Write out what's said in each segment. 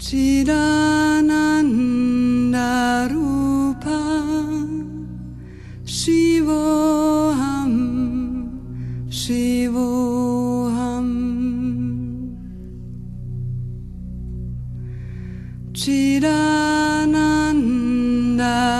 Chidanandarupa Shivoham Shivoham Chidanandarupa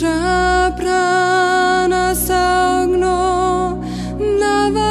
Nacha prana sagno nava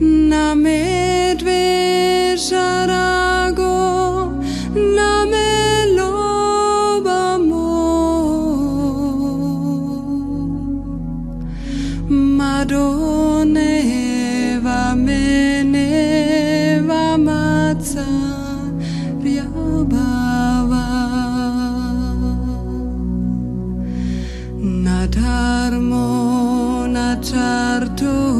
Namedvesharago Namelobamo Madone va mene va matza nacharto nakamo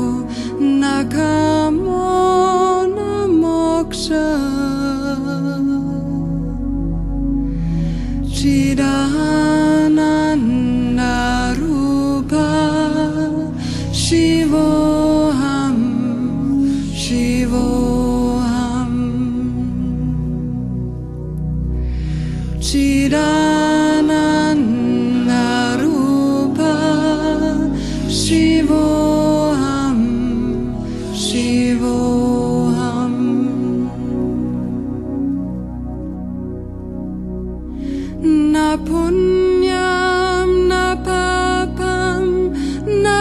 na moksha Chidanandarupa Shivoham Shivoham Chidanandarupa Shivoham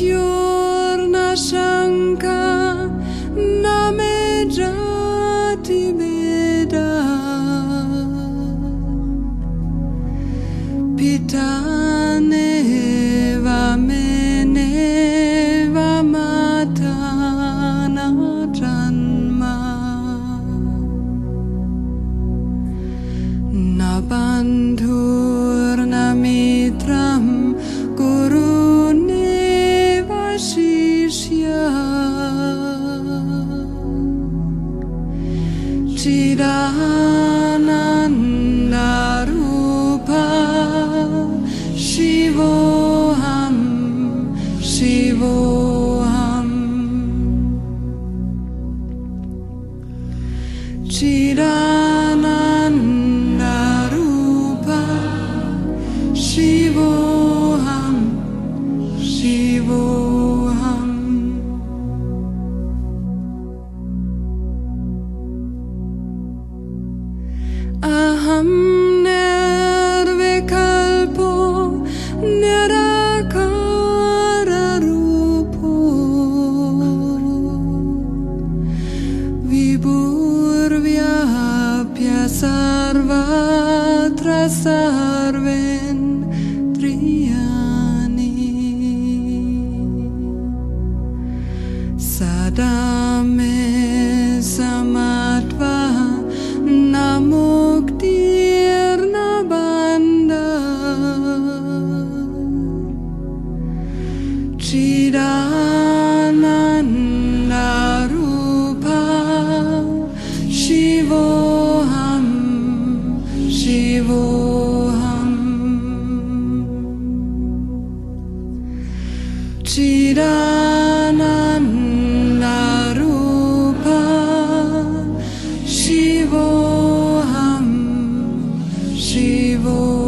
Diurna Shankar Name Jati Pita tarde. vou